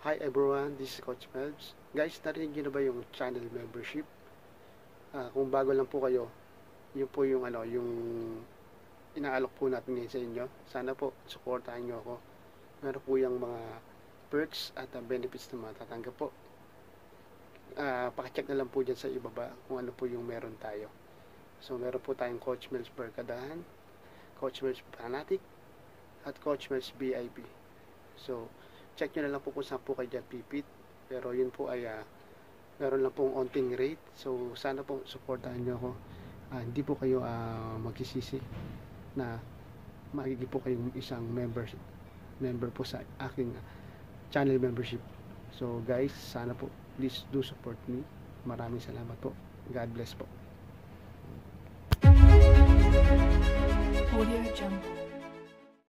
Hi everyone, this is Coach Melbs. Guys, narinig nyo na ba yung channel membership? Ah, kung bago lang po kayo, yun po yung ano, yung inaalok po natin ngayon sa inyo. Sana po, supportahan nyo ako. Meron po yung mga perks at ah, benefits na matatanggap po. Ah, pakicheck na lang po dyan sa ibaba kung ano po yung meron tayo. So, meron po tayong Coach Melbs Barkadahan, Coach Melbs Fanatic, at Coach Melbs VIP. So, check nyo na lang po kung saan po kayo dyan pipit. Pero yun po ay ah, meron lang pong onting rate. So, sana po supportahan nyo ako. Ah, hindi po kayo ah, magsisisi na magiging po kayong isang member member po sa aking channel membership. So guys, sana po please do support me. Maraming salamat po. God bless po. Audio Jungle.